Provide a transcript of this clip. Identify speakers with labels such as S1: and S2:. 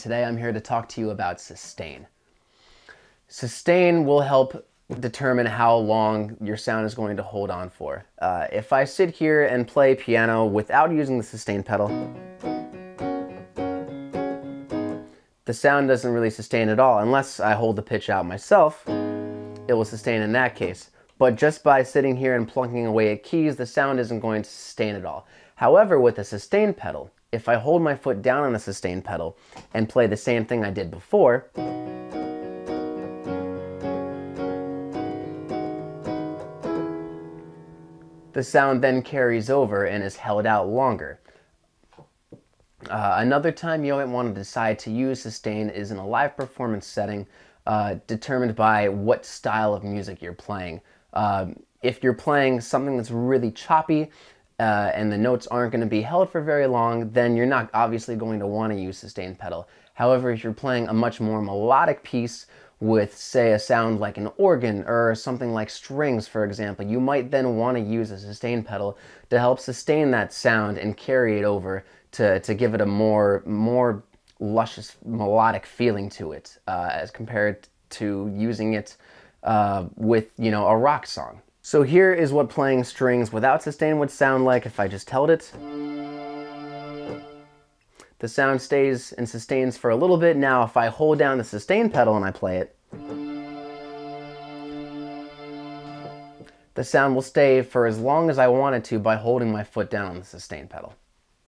S1: Today I'm here to talk to you about sustain. Sustain will help determine how long your sound is going to hold on for. Uh, if I sit here and play piano without using the sustain pedal, the sound doesn't really sustain at all. Unless I hold the pitch out myself, it will sustain in that case. But just by sitting here and plunking away at keys, the sound isn't going to sustain at all. However, with a sustain pedal, if I hold my foot down on the sustain pedal and play the same thing I did before, the sound then carries over and is held out longer. Uh, another time you might want to decide to use sustain is in a live performance setting uh, determined by what style of music you're playing. Um, if you're playing something that's really choppy uh, and the notes aren't going to be held for very long, then you're not obviously going to want to use sustain pedal. However, if you're playing a much more melodic piece with, say, a sound like an organ or something like strings, for example, you might then want to use a sustain pedal to help sustain that sound and carry it over to, to give it a more, more luscious melodic feeling to it uh, as compared to using it uh, with, you know, a rock song. So here is what playing strings without sustain would sound like if I just held it. The sound stays and sustains for a little bit. Now if I hold down the sustain pedal and I play it, the sound will stay for as long as I want it to by holding my foot down on the sustain pedal.